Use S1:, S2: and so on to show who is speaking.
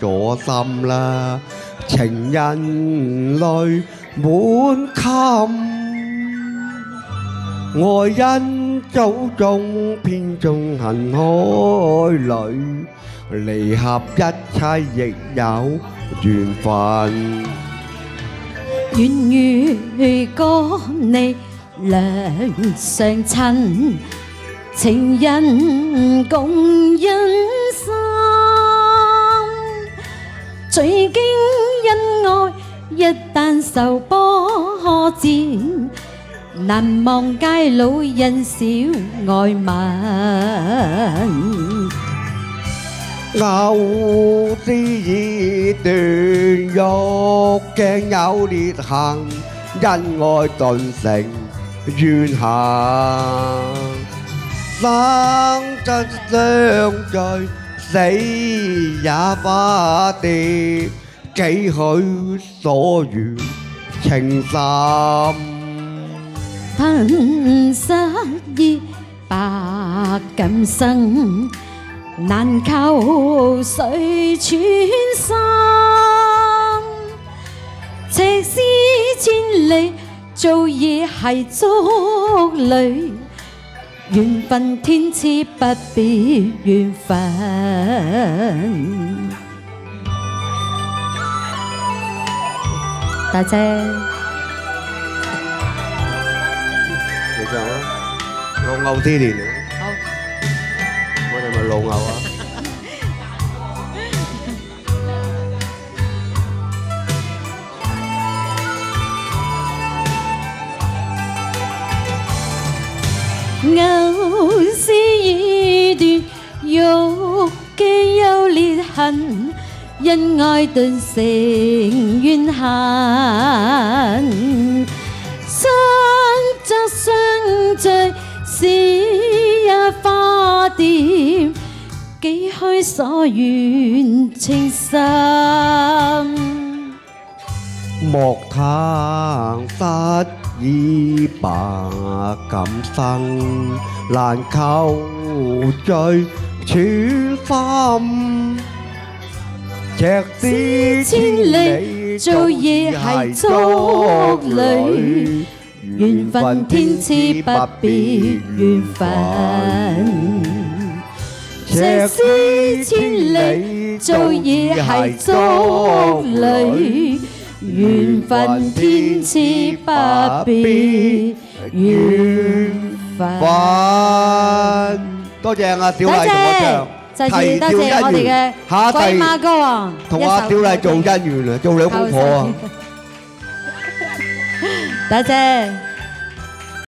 S1: 咗心啦，情人淚滿襟。愛因祖宗偏中行海裏，離合一切亦有緣分。
S2: 嚇？願如歌你兩相親，情人共欣最經恩愛，一旦受波折，難忘偕老印小愛民。
S1: 藕絲已斷，玉鏡有裂痕，恩愛頓成怨恨，生真相聚。xây giả ba tì chạy số dự thành sam
S2: thân xa di bà cầm sân nan khao sợi chuyến sang 赤絲千里做嘢係足累。緣分天赐不必緣分。大姐。
S1: 你好啊，老牛之年。我哋咪老牛啊！
S2: 偶是已斷，欲記有裂痕，因愛頓成怨恨。相則相聚，是日花點，幾許所願情深。
S1: 莫談不。衣白錦身，難求最處心。赤子千里，
S2: 早已係足履。緣分天賜不必緣分，赤子千里，早已係足履。緣分天賜不必緣分。
S1: 多謝阿小丽同我唱。
S2: 就係多謝我哋嘅鬼馬
S1: 季
S2: 歌王，
S1: 同阿小丽做姻缘啊，做兩公婆啊！
S2: 多謝。